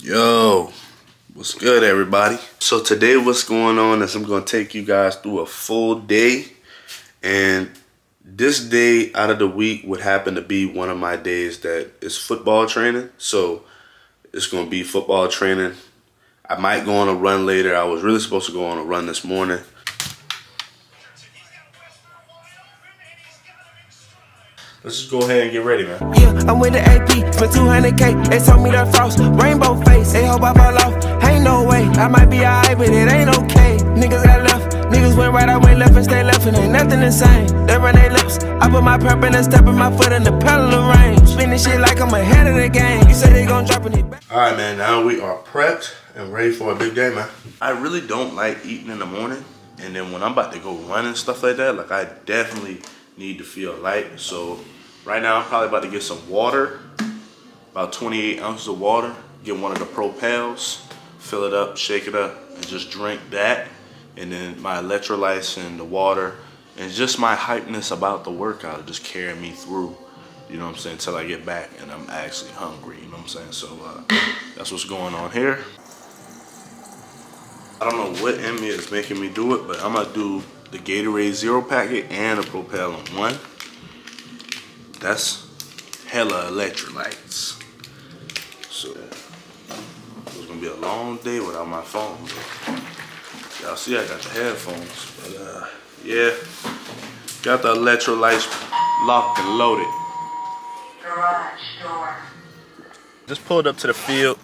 Yo, what's good everybody? So today what's going on is I'm going to take you guys through a full day and this day out of the week would happen to be one of my days that is football training. So it's going to be football training. I might go on a run later. I was really supposed to go on a run this morning. Let's just go ahead and get ready, man. Yeah, I'm with the AP, spent 200k. They told me the frost, rainbow face. They hope I fall off. Ain't no way, I might be alright, but it ain't okay. Niggas got left, niggas went right, I went left and stay left, and ain't nothing the same. They run their lips, I put my purple and step in my foot in the pedal of range. Spinning shit like I'm ahead of the game. You say they gon' drop it back. All right, man. Now we are prepped and ready for a big day, man. I really don't like eating in the morning, and then when I'm about to go run and stuff like that, like I definitely need to feel light. So right now I'm probably about to get some water, about 28 ounces of water. Get one of the Propels, fill it up, shake it up, and just drink that. And then my electrolytes and the water, and just my hypeness about the workout just carry me through. You know what I'm saying? Until I get back and I'm actually hungry. You know what I'm saying? So uh, that's what's going on here. I don't know what in me is making me do it, but I'm gonna do the Gatorade Zero packet and a Propel one. That's hella electrolytes. So it's gonna be a long day without my phone. Y'all see I got the headphones, but uh, yeah, got the electrolytes locked and loaded. Garage door. just pulled up to the field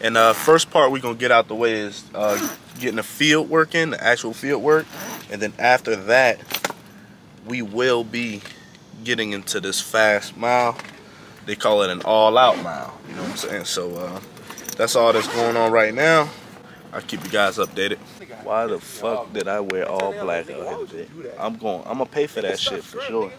and uh first part we're gonna get out the way is uh getting the field working, the actual field work and then after that we will be getting into this fast mile. They call it an all-out mile you know what i'm saying? So uh that's all that's going on right now. I'll keep you guys updated. Why the fuck did i wear all black i'm going i'm gonna pay for that shit for sure.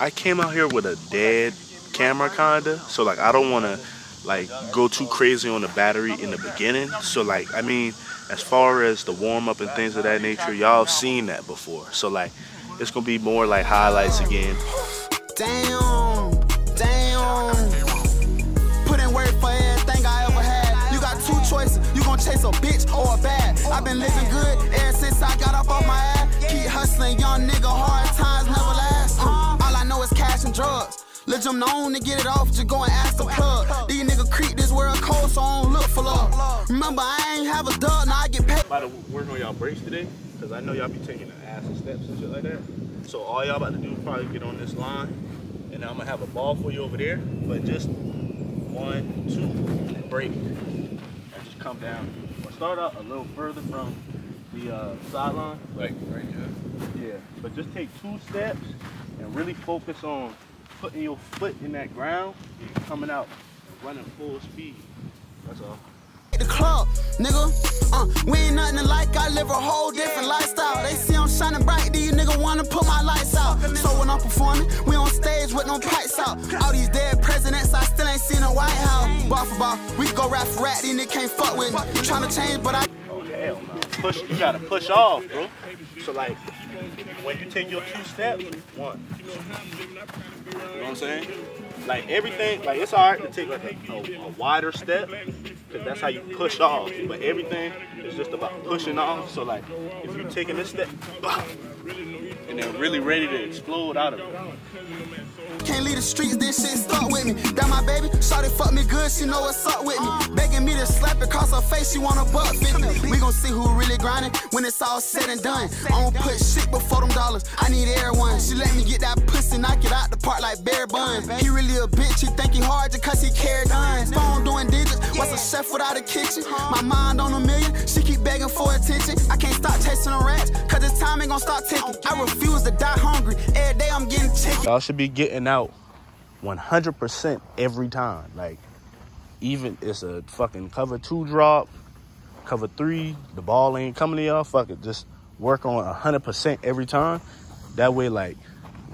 I came out here with a dead camera kinda so like i don't want to like go too crazy on the battery in the beginning so like i mean as far as the warm up and things of that nature y'all have seen that before so like it's gonna be more like highlights again Damn, damn. Put in work for everything I ever had. You got two choices. You gon' chase a bitch or a bad. I've been living good ever since I got up off my ass. Keep hustling, young nigga. Hard times never last. All I know is cash and drugs. Let them known to get it off, just go and ask the plug. These niggas creep this world cold, so I don't look for love. Remember, I ain't have a dub, now I get paid. about to work on y'all brakes today because I know y'all be taking the ass and steps and shit like that. So all y'all about to do is probably get on this line, and I'm gonna have a ball for you over there. But just one, two, break, and just come down. Or start out a little further from the uh, sideline, like right here. Yeah, but just take two steps and really focus on putting your foot in that ground, and coming out, and running full speed. That's all. the club, nigga. Uh, we ain't nothing alike. I live a whole different lifestyle. They see I'm shining bright. These niggas wanna put my lights out. So when I'm performing, we on stage with no pipes out. All these dead presidents, I still ain't seen a White House. Bar for bar, we go rap for rat. These niggas can't fuck with me. Tryna change, but I. Oh hell no. Push you gotta push off, bro. So like when you take your two steps, one. You know what I'm saying? Like everything, like it's alright to take like a, a, a wider step, cause that's how you push off. But everything is just about pushing off. So like if you're taking this step, and then really ready to explode out of it. Can't leave the streets, this shit stuck with me. Got my baby, shawty fuck me good, she know what's up with me. Begging me to slap it across her face, she want a buck 50. We gon' see who really grinding when it's all said and done. I don't put shit before them dollars, I need everyone. She let me get that pussy, knock it out the park like bare buns. He really a bitch, he think he hard just cause he carry guns. Phone doing digits, what's a chef without a kitchen? My mind on a million, she keep begging for attention. I can't stop chasing the rats, ain't gon' start ticking. I refuse to die hungry, every day I'm getting chicken. Y'all should be getting out 100% every time. Like, even it's a fucking cover two drop, cover three, the ball ain't coming to y'all. Fuck it, just work on 100% every time. That way, like,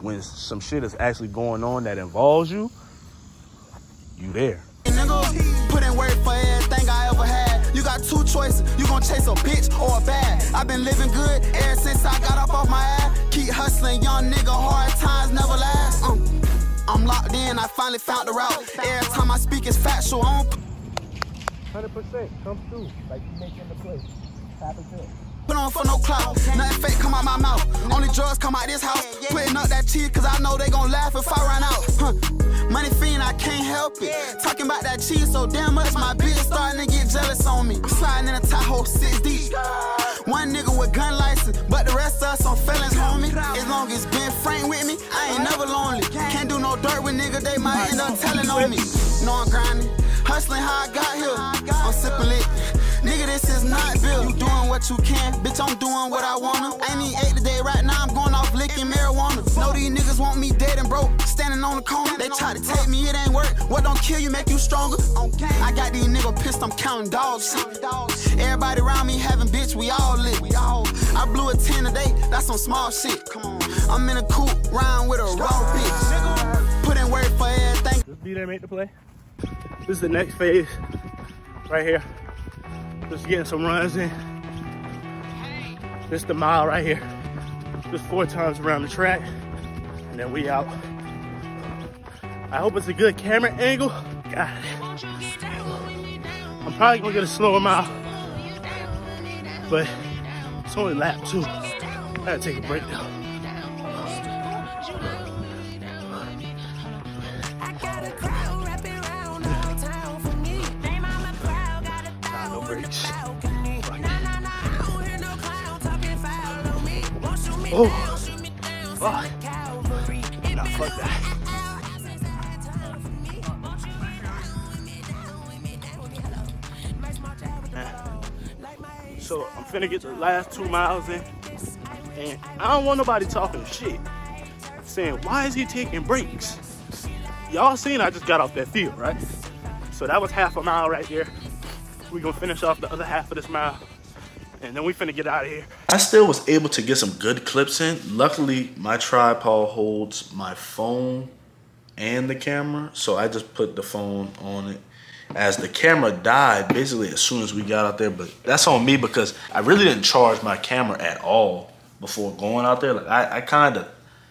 when some shit is actually going on that involves you, you there. Nigga, put in work for everything I ever had. Got two choices. You gon' chase a bitch or a bad. I've been living good ever since I got up off my ass. Keep hustling, young nigga. Hard times never last. Um, I'm locked in. I finally found the route. Every time I speak, it's factual. I don't 100% come through like you making the play. Tap it. Put on for no clout. Nothing fake come out my mouth. Only drugs come out this house. Putting up that cheese, cause I know they gon' laugh if I run out. Money fiend, I can't help it. Talking about that cheese so damn much, my bitch starting to get jealous on me. Sliding in a Tahoe six deep. One nigga with gun license, but the rest of us on felons, homie. As long as Ben Frank with me, I ain't never lonely. Can't do no dirt with nigga, they might end up telling on me. No, I'm grinding. Hustling how I got here. I'm sipping lit. Nigga, this is not bill. You doing what you can, bitch. I'm doing what I wanna. I ain't ate today, right now I'm going off licking marijuana. Know these niggas want me dead and broke, standing on the corner. They try to take me, it ain't work. What don't kill you make you stronger. I got these niggas pissed, I'm counting dogs. Shit. Everybody around me having bitch, we all lit. I blew a 10 a day, that's some small shit. Come on. I'm in a coupe, riding with a raw bitch. Put in work for everything. Just be there, make the play. This is the next phase right here. Just getting some runs in. Just the mile right here. Just four times around the track. And then we out. I hope it's a good camera angle. God. I'm probably gonna get a slower mile. But it's only lap two. I gotta take a break now. My job with the ball, like my ace. So I'm finna get the last two miles in. And I don't want nobody talking shit. Saying, why is he taking breaks? Y'all seen I just got off that field, right? So that was half a mile right there. We gonna finish off the other half of this mile. And then we finna get out of here. I still was able to get some good clips in. Luckily, my tripod holds my phone and the camera, so I just put the phone on it. As the camera died, basically as soon as we got out there, but that's on me because I really didn't charge my camera at all before going out there. Like I, I kind of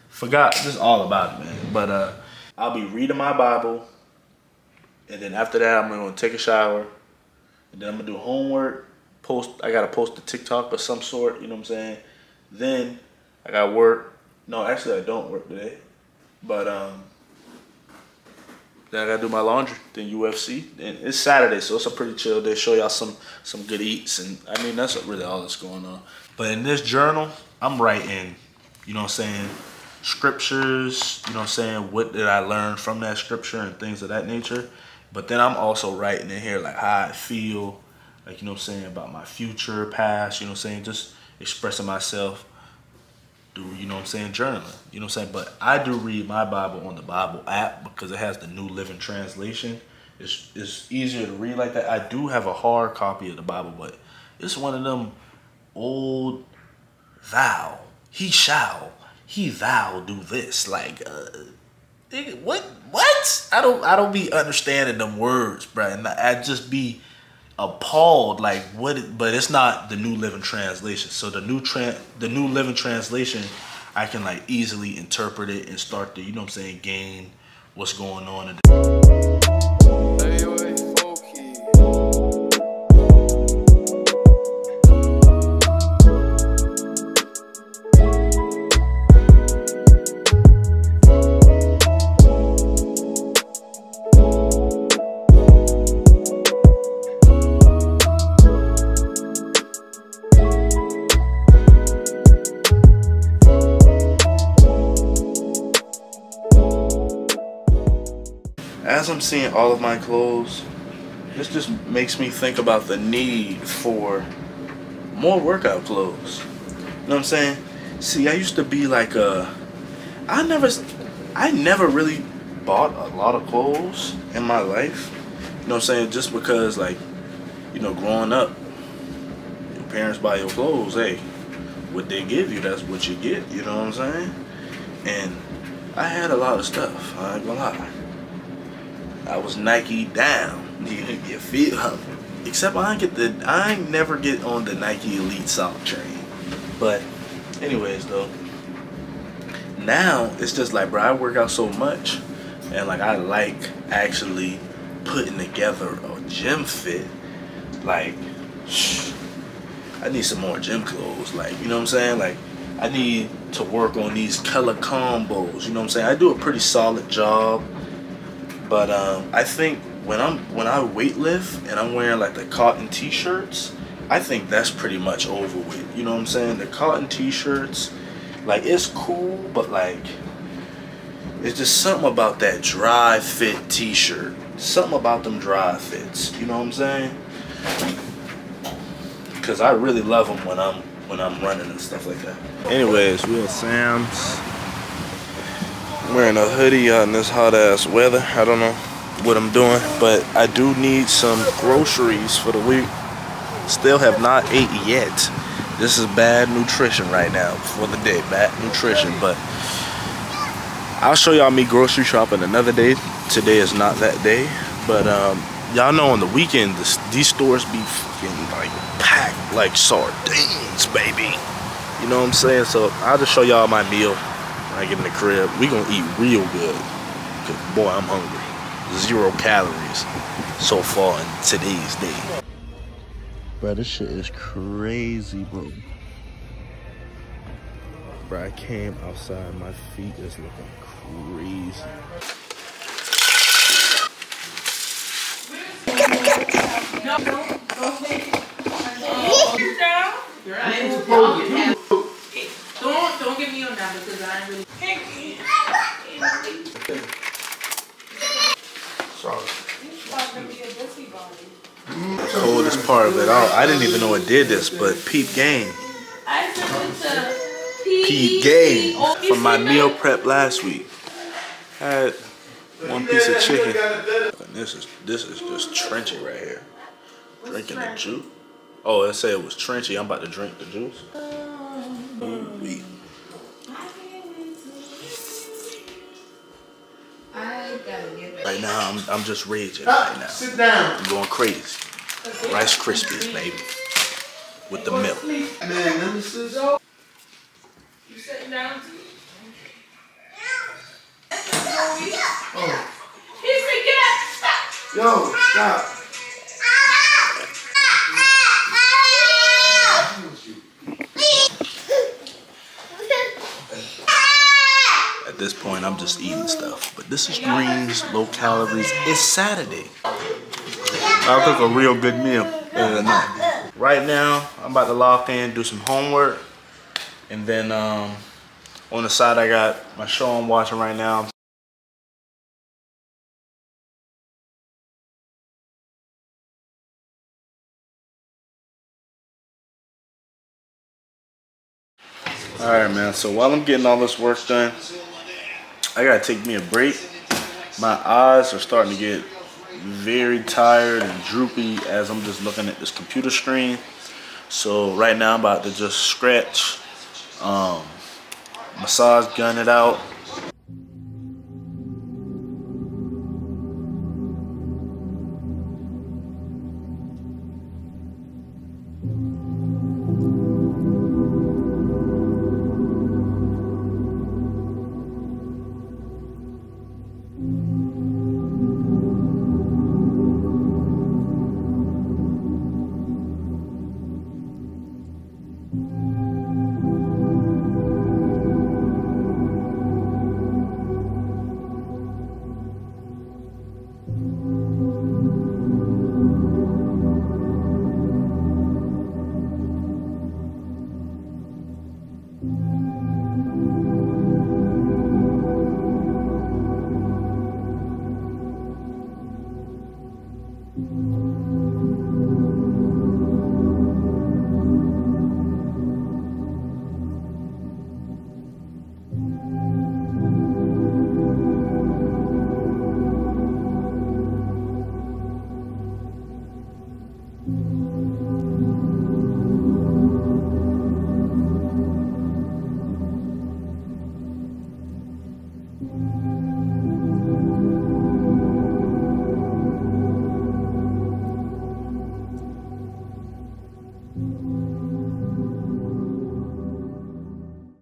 forgot just all about it, man. But uh, I'll be reading my Bible, and then after that, I'm gonna take a shower, and then I'm gonna do homework. Post. I gotta post a TikTok of some sort. You know what I'm saying? Then I got work. No, actually, I don't work today. But um, then I gotta do my laundry. Then UFC. It's Saturday, so it's a pretty chill day. Show y'all some some good eats, and I mean that's really all that's going on. But in this journal, I'm writing. You know what I'm saying? Scriptures. You know what I'm saying? What did I learn from that scripture and things of that nature. But then I'm also writing in here like how I feel, like you know what I'm saying about my future, past. You know what I'm saying? Just expressing myself through, you know what I'm saying, journaling. You know what I'm saying? But I do read my Bible on the Bible app because it has the New Living Translation. It's, it's easier to read like that. I do have a hard copy of the Bible, but it's one of them old thou, he shall, he thou do this. Like, uh, nigga, what, what? I don't, I don't be understanding them words, bro. And I just be appalled like what but it's not the new living translation so the new tran the new living translation i can like easily interpret it and start to you know what i'm saying gain what's going on in seeing all of my clothes, this just makes me think about the need for more workout clothes. You know what I'm saying? See, I used to be like a, I never, I never really bought a lot of clothes in my life. You know what I'm saying? Just because like, you know, growing up, your parents buy your clothes. Hey, what they give you, that's what you get. You know what I'm saying? And I had a lot of stuff. I ain't gonna lie. I was Nike down. You, feel? Except I get the I never get on the Nike Elite Sock train. But anyways though, now it's just like bro, I work out so much and like I like actually putting together a gym fit like, I need some more gym clothes. Like, you know what I'm saying? Like, I need to work on these color combos. You know what I'm saying? I do a pretty solid job, but um, I think when I'm when I weight lift and I'm wearing like the cotton t-shirts, I think that's pretty much over with. You know what I'm saying? The cotton t-shirts, like it's cool, but like it's just something about that dry fit t-shirt. Something about them dry fits. You know what I'm saying? Cause I really love them when I'm when I'm running and stuff like that. Anyways, we at Sam's. Wearing a hoodie out in this hot ass weather. I don't know what I'm doing, but I do need some groceries for the week. Still have not ate yet. This is bad nutrition right now for the day. Bad nutrition, but I'll show y'all me grocery shopping another day. Today is not that day, but um, y'all know on the weekend this, these stores be fucking like packed like sardines, baby. You know what I'm saying? So I'll just show y'all my meal I get in the crib. We gonna eat real good. Cause boy, I'm hungry. Zero calories so far in today's day. Bro, this shit is crazy, bro. Bro, I came outside, my feet is looking crazy. Don't don't give me your number because I ain't really. Coldest part of it all. I didn't even know it did this, but peep game. I sent it to Peep game from my meal prep last week. Had one piece of chicken. And this is this is just trenchy right here. Drinking the juice. Oh, it said it was trenchy. I'm about to drink the juice. Ooh-wee. Right now, I'm, I'm just raging right now. Sit down. I'm going crazy. Rice Krispies, baby. With the milk. Man. You sitting down too? Oh, He said, get up, stop. yo, stop. At this point, I'm just eating stuff. But this is greens, low calories. It's Saturday. I'll cook a real good meal every night. Right now, I'm about to lock in, do some homework. And then um, on the side, I got my show I'm watching right now. All right, man. So while I'm getting all this work done, I gotta take me a break. My eyes are starting to get very tired and droopy as I'm just looking at this computer screen. So right now I'm about to just scratch, um, massage gun it out.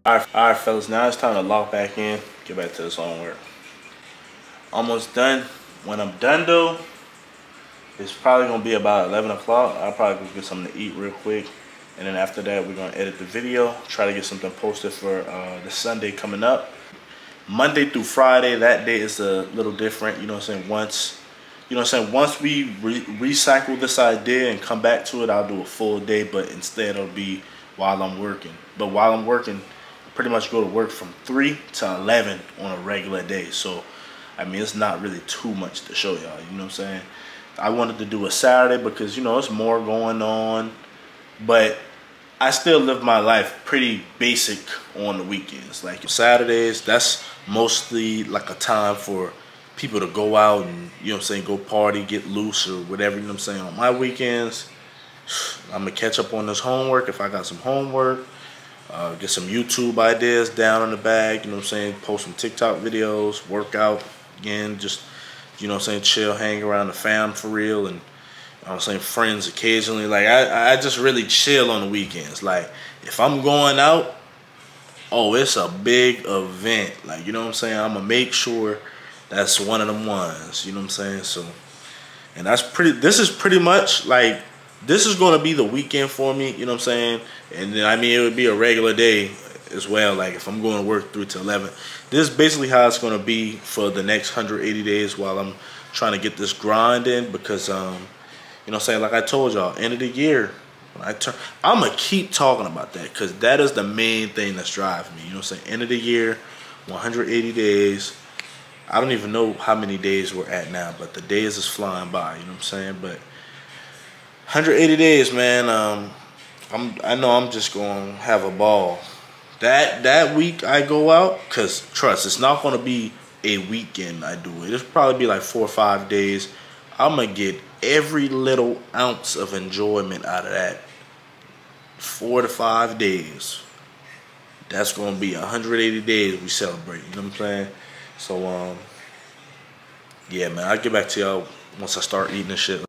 All right, all right, fellas. Now it's time to lock back in. Get back to this homework. Almost done. When I'm done, though, It's probably gonna be about 11 o'clock. I'll probably go get something to eat real quick. And then after that, we're gonna edit the video, try to get something posted for uh, the Sunday coming up. Monday through Friday, that day is a little different. You know what I'm saying? Once, you know what I'm saying? Once we re recycle this idea and come back to it, I'll do a full day, but instead it'll be while I'm working. But while I'm working, I pretty much go to work from 3 to 11 on a regular day. So, I mean, it's not really too much to show y'all. You know what I'm saying? I wanted to do a Saturday because, you know, it's more going on. But I still live my life pretty basic on the weekends. Like Saturdays, that's mostly like a time for people to go out and, you know I'm saying, go party, get loose or whatever, you know I'm saying. On my weekends, I'm to catch up on this homework if I got some homework. Uh, get some YouTube ideas down in the bag, you know what I'm saying, post some TikTok videos, work out, again, just, you know I'm saying, chill, hang around the fam for real, and, you know I'm saying, friends occasionally. Like, I, I just really chill on the weekends. Like, if I'm going out, oh, it's a big event. Like, you know what I'm saying, I'm going to make sure that's one of them ones, you know what I'm saying, so, and that's pretty, this is pretty much, like, this is going to be the weekend for me, you know what I'm saying? And then, I mean, it would be a regular day as well. Like, if I'm going to work 3 to 11. This is basically how it's going to be for the next 180 days while I'm trying to get this grind in because, um, you know what I'm saying? Like I told y'all, end of the year, when I turn, I'm to keep talking about that because that is the main thing that's driving me. You know what I'm saying? End of the year, 180 days. I don't even know how many days we're at now, but the days is flying by. You know what I'm saying? But 180 days, man. Um, I'm I know I'm just gonna have a ball. That that week I go out, cause trust, it's not gonna be a weekend I do it. It'll probably be like four or five days. I'm gonna get every little ounce of enjoyment out of that. Four to five days. That's gonna be 180 days we celebrate. You know what I'm saying? So um, yeah, man. I'll get back to y'all once I start eating this shit.